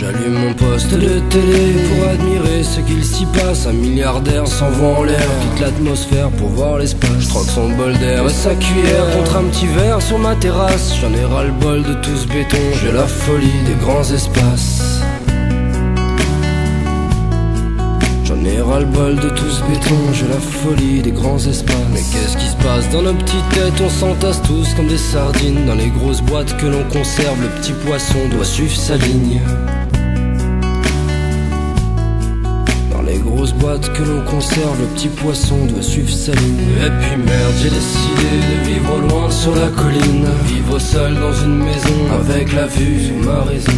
J'allume mon poste de télé pour admirer ce qu'il s'y passe. Un milliardaire s'envoie en l'air, quitte l'atmosphère pour voir l'espace. Je troque son bol d'air et sa cuillère contre un petit verre sur ma terrasse. J'en ai ras le bol de tout ce béton, j'ai la folie des grands espaces. J'en le bol de tout ce béton, j'ai la folie des grands espaces. Mais qu'est-ce qui se passe dans nos petites têtes? On s'entasse tous comme des sardines dans les grosses boîtes que l'on conserve. Le petit poisson doit suivre sa ligne. Dans les grosses boîtes que l'on conserve, le petit poisson doit suivre sa ligne. Et puis merde, j'ai décidé de vivre loin sur la colline. Vivre seul dans une maison avec la vue sur ma raison.